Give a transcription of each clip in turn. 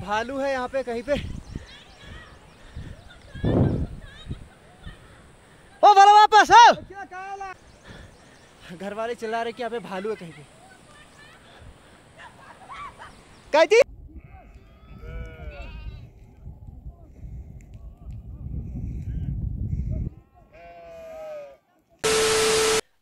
भालू है यहाँ पे, कहीं पे। ओ बोलो वापस आओ घर वाले चिल्ला रहे कि यहाँ पे भालू है कहीं पे। कहीं थी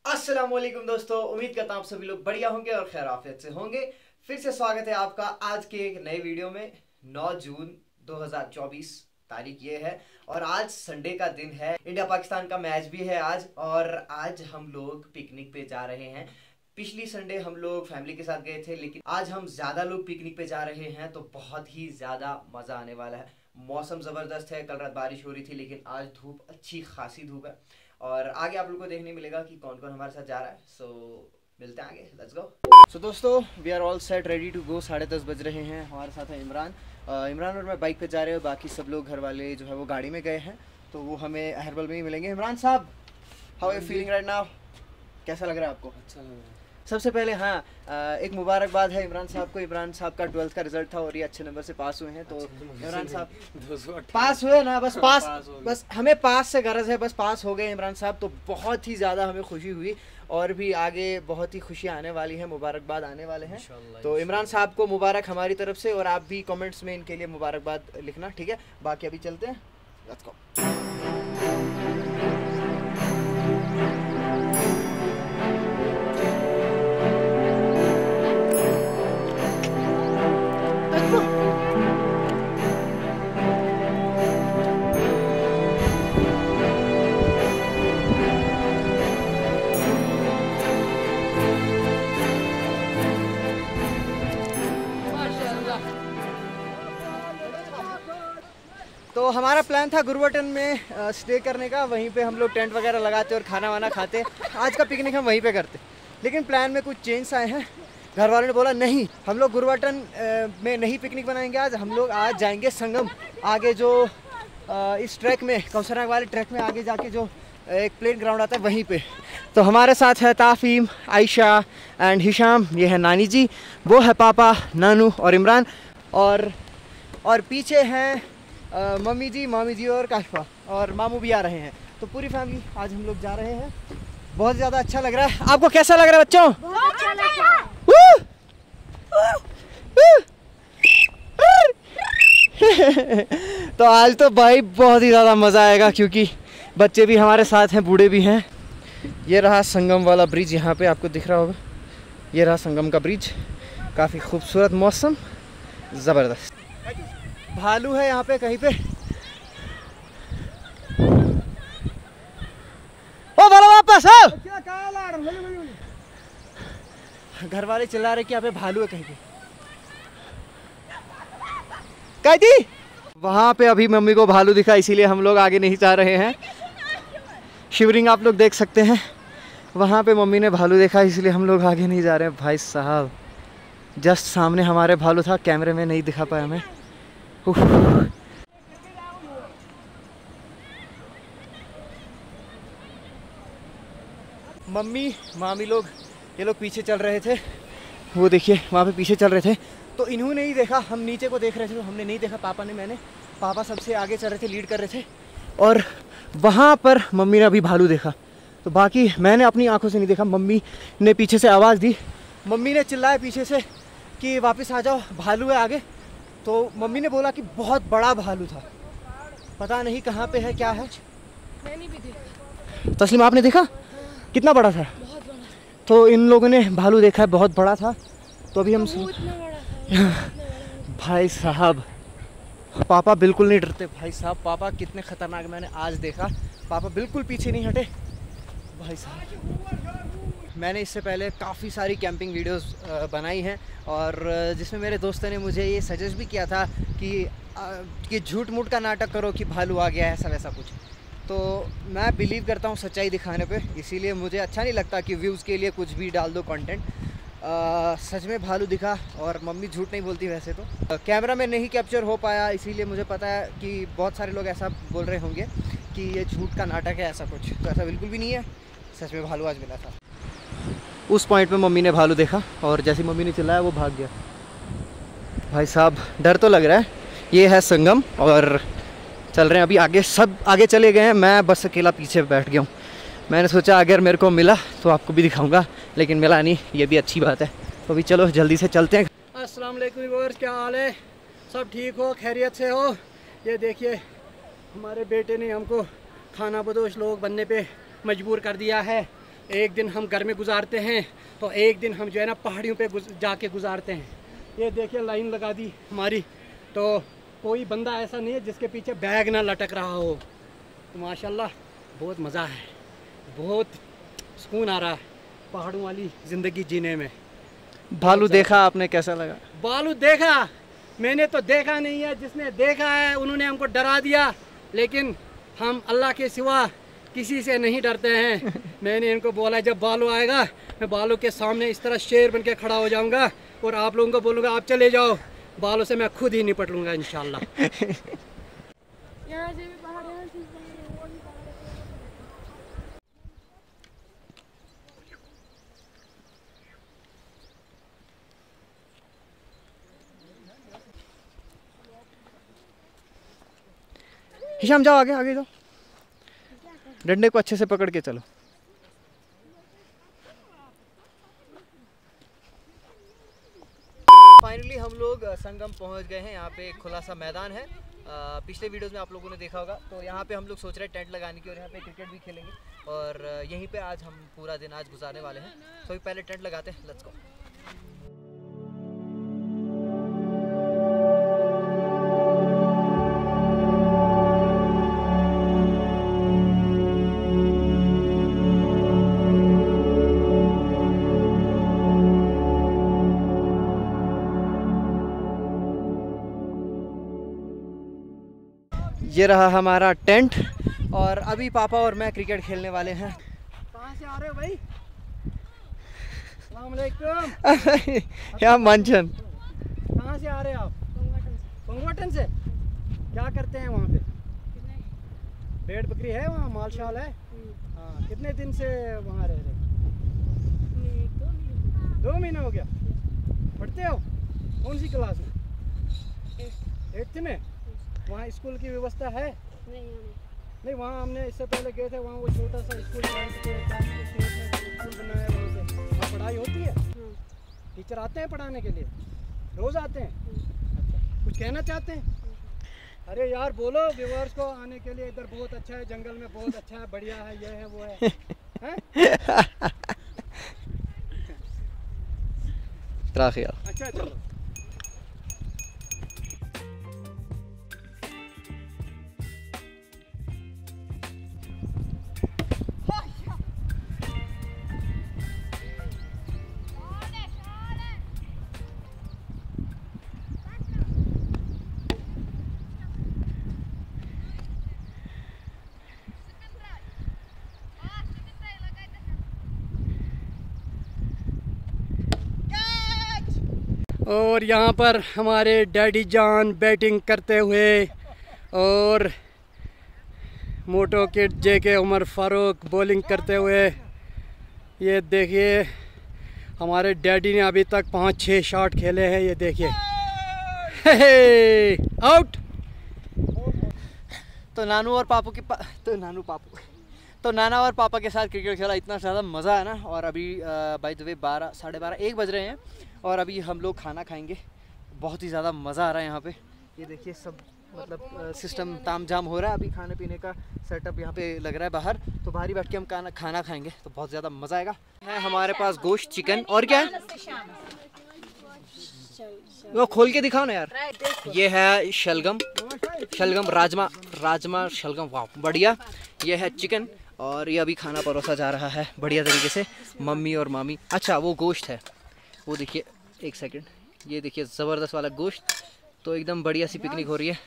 अस्सलाम वालेकुम दोस्तों, उम्मीद करता हूँ आप सभी लोग बढ़िया होंगे और खैर आफियत से होंगे। फिर से स्वागत है आपका आज के एक नए वीडियो में। 9 जून 2024 तारीख ये है। और आज संडे का दिन है। इंडिया पाकिस्तान का मैच भी है आज। और आज हम लोग पिकनिक पे जा रहे हैं। पिछली संडे हम लोग फैमिली के साथ गए थे, लेकिन आज हम ज़्यादा लोग पिकनिक पे जा रहे हैं तो बहुत ही ज़्यादा मज़ा आने वाला है। मौसम ज़बरदस्त है, कल रात बारिश हो रही थी, लेकिन आज धूप, अच्छी खासी धूप है। और आगे आप लोग को देखने मिलेगा कि कौन कौन हमारे साथ जा रहा है। सो मिलते हैं आगे लेट्स गो सो दोस्तों we are all set ready to go साढ़े दस बज रहे हैं हमारे साथ है इमरान। इमरान और मैं बाइक पे जा रहे हैं बाकी सब लोग घर वाले जो है वो गाड़ी में गए हैं तो वो हमें अहरबल में ही मिलेंगे। Imran sahab how are feeling right now कैसा लग रहा है आपको? अच्छा लग रहा सबसे पहले हाँ एक मुबारकबाद है इमरान साहब को। इमरान साहब का ट्वेल्थ का रिज़ल्ट था और ये अच्छे नंबर से पास हुए हैं तो इमरान साहब है दो सौ पास हुए ना बस पास पास बस हमें पास से गरज है बस पास हो गए इमरान साहब तो बहुत ही ज़्यादा हमें खुशी हुई और भी आगे बहुत ही खुशी आने वाली है मुबारकबाद आने वाले हैं। तो इमरान साहब को मुबारक हमारी तरफ़ से और आप भी कमेंट्स में इनके लिए मुबारकबाद लिखना ठीक है? बाकी अभी चलते हैं। तो हमारा प्लान था गुरुवटन में स्टे करने का। वहीं पे हम लोग टेंट वगैरह लगाते और खाना वाना खाते। आज का पिकनिक हम वहीं पे करते। लेकिन प्लान में कुछ चेंज आए हैं। घर वालों ने बोला, नहीं, हम लोग गुरुवटन में नहीं पिकनिक बनाएँगे आज। हम लोग आज जाएँगे संगम। आगे जो इस ट्रैक में कौसरनाग वाले ट्रैक में आगे जाके जो एक प्ले ग्राउंड आता है, वहीं पे। तो हमारे साथ है ताफ़ीम, आयशा एंड हिशाम। ये है नानी जी। वो है पापा, नानू और इमरान। और और पीछे हैं मम्मी जी मामी जी और काशफा और मामू भी आ रहे हैं। तो पूरी फैमिली आज हम लोग जा रहे हैं। बहुत ज़्यादा अच्छा लग रहा है। आपको कैसा लग रहा है बच्चों? Woo! तो आज तो भाई बहुत ही ज़्यादा मज़ा आएगा क्योंकि बच्चे भी हमारे साथ हैं बूढ़े भी हैं। ये रहा संगम वाला ब्रिज यहाँ पे आपको दिख रहा होगा। ये रहा संगम का ब्रिज। काफ़ी खूबसूरत मौसम। ज़बरदस्त। भालू है यहाँ पे, कहीं पे। ओ बोलो वापस, आओ। घर वाले चिल्ला रहे कि यहाँ पे भालू है कहीं पे। थी वहाँ पे अभी मम्मी को भालू दिखा, इसीलिए हम लोग आगे नहीं जा रहे हैं। शिवरिंग आप लोग देख सकते हैं। वहाँ पे मम्मी ने भालू देखा, इसलिए हम लोग आगे नहीं जा रहे हैं। भाई साहब, जस्ट सामने हमारे भालू था, कैमरे में नहीं दिखा पाया हमें मम्मी, मामी लोग, ये लोग पीछे चल रहे थे। वो देखिए, वहाँ पे पीछे चल रहे थे। तो इन्होंने नहीं देखा, हम नीचे को देख रहे थे तो हमने नहीं देखा, पापा ने, मैंने। पापा सबसे आगे चल रहे थे लीड कर रहे थे। और वहाँ पर मम्मी ने अभी भालू देखा। तो बाकी मैंने अपनी आँखों से नहीं देखा, मम्मी ने पीछे से आवाज़ दी। मम्मी ने चिल्लाया पीछे से कि वापस आ जाओ, भालू है आगे। तो मम्मी ने बोला कि बहुत बड़ा भालू था। पता नहीं कहाँ पे है क्या है? मैंने भी देखा तस्लीम आपने देखा? कितना बड़ा था? बहुत बड़ा तो इन लोगों ने भालू देखा है बहुत बड़ा था। तो अभी हम बड़ा था। भाई साहब पापा बिल्कुल नहीं डरते। भाई साहब पापा कितने खतरनाक मैंने आज देखा। पापा बिल्कुल पीछे नहीं हटे। भाई साहब। मैंने इससे पहले काफ़ी सारी कैंपिंग वीडियोस बनाई हैं और जिसमें मेरे दोस्तों ने मुझे ये सजेस्ट भी किया था कि कि झूठ मूठ का नाटक करो कि भालू आ गया है, ऐसा वैसा कुछ। तो मैं बिलीव करता हूँ सच्चाई दिखाने पे, इसीलिए मुझे अच्छा नहीं लगता कि व्यूज़ के लिए कुछ भी डाल दो कंटेंट सच में भालू दिखा और मम्मी झूठ नहीं बोलती वैसे तो। कैमरा में नहीं कैप्चर हो पाया, इसीलिए मुझे पता है कि बहुत सारे लोग ऐसा बोल रहे होंगे कि ये झूठ का नाटक है, ऐसा कुछ। तो ऐसा बिल्कुल भी नहीं है। सच में भालू आज मिला था। उस पॉइंट पे मम्मी ने भालू देखा और जैसे मम्मी ने चिल्लाया, वो भाग गया। भाई साहब, डर तो लग रहा है। ये है संगम और चल रहे हैं अभी आगे। सब आगे चले गए हैं। मैं बस अकेला पीछे बैठ गया हूँ। मैंने सोचा, अगर मेरे को मिला तो आपको भी दिखाऊँगा, लेकिन मिला नहीं। ये भी अच्छी बात है। तो अभी चलो, जल्दी से चलते हैं। अस्सलाम वालेकुम क्या हाल है? सब ठीक हो? खैरियत से हो? ये देखिए, हमारे बेटे ने हमको खाना बदोश लोग बनने पे मजबूर कर दिया है। एक दिन हम घर में गुजारते हैं तो एक दिन हम जो है ना पहाड़ियों पे गुज, जाके गुजारते हैं। ये देखिए लाइन लगा दी हमारी। तो कोई बंदा ऐसा नहीं है जिसके पीछे बैग ना लटक रहा हो। तो माशाल्लाह बहुत मज़ा है। बहुत सुकून आ रहा है पहाड़ों वाली ज़िंदगी जीने में। भालू देखा आपने कैसा लगा? भालू देखा? मैंने तो देखा नहीं है जिसने देखा है उन्होंने हमको डरा दिया। लेकिन हम अल्लाह के सिवा किसी से नहीं डरते हैं। मैंने इनको बोला जब बालू आएगा मैं बालू के सामने इस तरह शेर बन के खड़ा हो जाऊँगा और आप लोगों को बोलूँगा आप चले जाओ बालों से मैं खुद ही निपट लूँगा इन हिशाम जाओ आगे आगे जाओ। डंडे को अच्छे से पकड़ के चलो। फाइनली हम लोग संगम पहुँच गए हैं। यहाँ पे खुला सा मैदान है। पिछले वीडियोस में आप लोगों ने देखा होगा। तो यहाँ पे हम लोग सोच रहे हैं टेंट लगाने की और यहाँ पे क्रिकेट भी खेलेंगे। और यहीं पे आज हम पूरा दिन, आज गुजारने वाले हैं। तो पहले टेंट लगाते हैं। लेट्स गो ये रहा हमारा टेंट और अभी पापा और मैं क्रिकेट खेलने वाले हैं। कहाँ से आ रहे हो भाई? अस्सलाम वालेकुम। यहाँ मंचन। कहाँ से आ रहे हो आप? पंगवटन से। क्या करते हैं वहाँ पे? भेड़ बकरी है वहाँ माल शाल है? हाँ कितने दिन से वहाँ रह रहे दो महीने हो गया। पढ़ते हो? कौन सी क्लास में? एट्थ में? वहाँ स्कूल की व्यवस्था है? नहीं वहाँ हमने इससे पहले गए थे वहाँ वो छोटा सा स्कूल स्कूल बनाया वहाँ पे वहाँ पढ़ाई होती है? टीचर आते हैं पढ़ाने के लिए? रोज़ आते हैं? अच्छा। कुछ कहना चाहते हैं? अरे यार बोलो व्यूवर्स को आने के लिए इधर बहुत अच्छा है जंगल में बहुत अच्छा है बढ़िया है ये है वो है। हैं? अच्छा चलो। और यहाँ पर हमारे डैडी जान बैटिंग करते हुए और मोटो किट जे के उमर फारूक बॉलिंग करते हुए, ये देखिए, हमारे डैडी ने अभी तक पाँच छः शॉट खेले हैं, ये देखिए। आउट तो नानू और पापू के पा... तो नानू पापू। तो नाना और पापा के साथ क्रिकेट खेला, इतना ज़्यादा मज़ा है ना? और अभी बाई द वे बारह, साढ़े बारह, एक बज रहे हैं। और अभी हम लोग खाना खाएँगे। बहुत ही ज़्यादा मज़ा आ रहा है यहाँ पे। ये देखिए सब मतलब सिस्टम ताम जाम हो रहा है अभी खाने पीने का। सेटअप यहाँ पे लग रहा है बाहर। तो बाहर ही बैठ के हम खाना खाना खाएँगे। तो बहुत ज़्यादा मज़ा आएगा। है हमारे पास गोश्त चिकन और क्या है? वो खोल के दिखाओ ना यार। ये है शलगम। शलगम राजमा राजमा शलगम। वाह, बढ़िया। ये है चिकन और ये अभी खाना परोसा जा रहा है बढ़िया तरीके से। मम्मी और मामी। अच्छा वो गोश्त है। वो देखिए एक सेकंड ये देखिए ज़बरदस्त वाला गोश्त तो एकदम बढ़िया सी पिकनिक हो रही है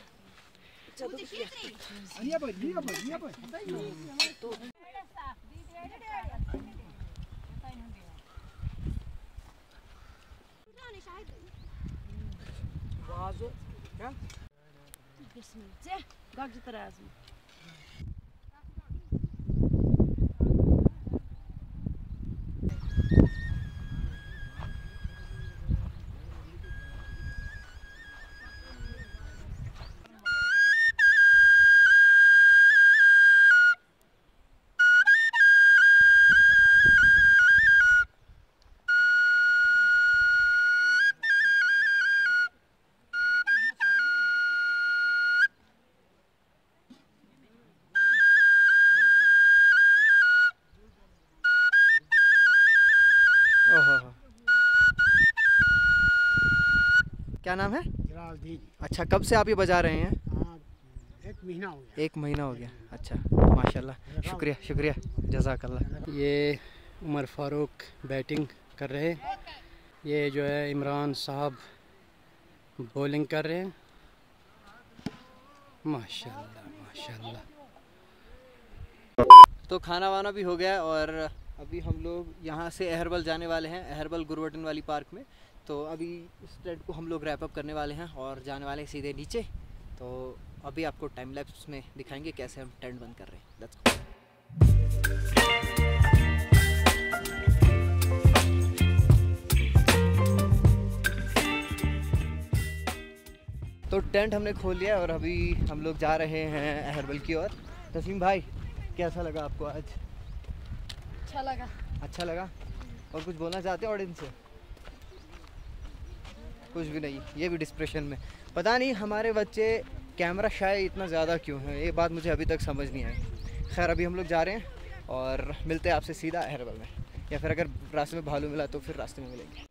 Bazı. Gel. Bismillah. Gel. क्या नाम है? अच्छा कब से आप ये बजा रहे हैं? हाँ एक महीना हो गया। एक महीना हो गया। अच्छा माशाल्लाह शुक्रिया शुक्रिया जजाकल्ला ये उमर फारूक बैटिंग कर रहे हैं। ये जो है इमरान साहब बॉलिंग कर रहे हैं। माशाल्लाह माशाल्लाह। तो खाना वाना भी हो गया और अभी हम लोग यहाँ से अहरबल जाने वाले हैं अहरबल गुरुवटन वाली पार्क में। तो अभी इस टेंट को हम लोग रैप अप करने वाले हैं और जाने वाले हैं सीधे नीचे। तो अभी आपको टाइम लैप्स में दिखाएँगे कैसे हम टेंट बंद कर रहे हैं। लेट्स गो तो टेंट हमने खोल लिया और अभी हम लोग जा रहे हैं अहरबल की ओर। तसीम भाई कैसा लगा आपको आज? अच्छा लगा। अच्छा लगा? और कुछ बोलना चाहते हैं ऑडियंस से? कुछ भी नहीं, ये भी डिस्प्रेशन में। पता नहीं हमारे बच्चे कैमरा शायद इतना ज़्यादा क्यों है, ये बात मुझे अभी तक समझ नहीं आई। खैर, अभी हम लोग जा रहे हैं और मिलते हैं आपसे सीधा अहरबल में, या फिर अगर रास्ते में भालू मिला तो फिर रास्ते में मिलेंगे।